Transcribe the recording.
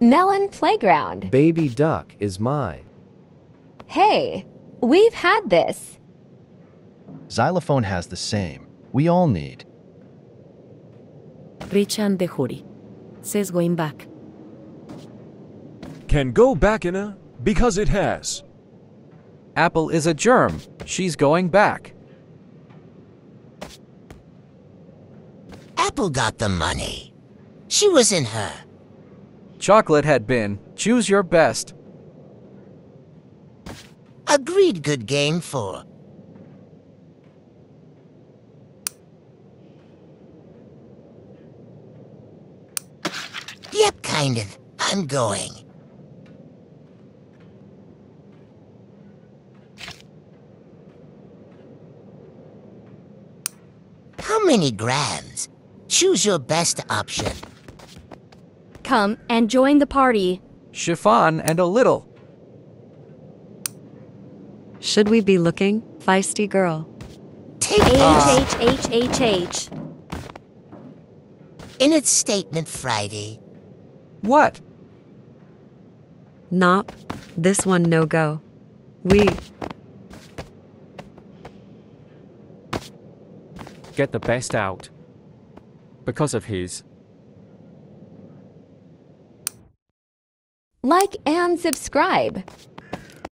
Melon Playground. Baby duck is mine. Hey, we've had this. Xylophone has the same. We all need. Richa and the Jury. Says going back. Can go back in a because it has. Apple is a germ. She's going back. Apple got the money. She was in her. Chocolate had been. Choose your best. Agreed good game for. Yep, kind of. I'm going. How many grams? Choose your best option. Come and join the party. Chiffon and a little. Should we be looking? Feisty girl. Take ah. H. H H H H. In its statement Friday, What? Nop. This one no go. We. Get the best out. Because of his. Like and subscribe.